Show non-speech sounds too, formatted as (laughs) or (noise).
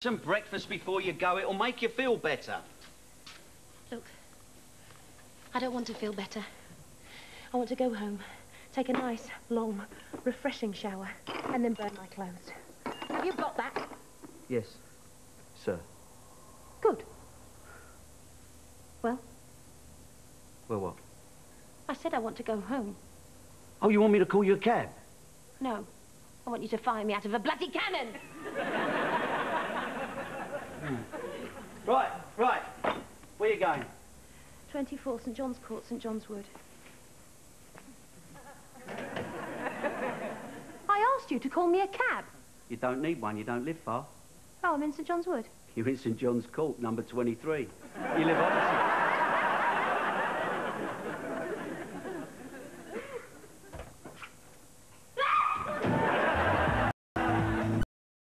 Some breakfast before you go. It'll make you feel better. Look, I don't want to feel better. I want to go home, take a nice, long, refreshing shower, and then burn my clothes. Have you got that? Yes, sir. Good. Well, Well, what? I said I want to go home. Oh, you want me to call you a cab? No, I want you to fire me out of a bloody cannon! (laughs) Right, right. Where you going? 24 St John's Court, St John's Wood. (laughs) I asked you to call me a cab. You don't need one. You don't live far. Oh, I'm in St John's Wood. You're in St John's Court, number 23. You live opposite.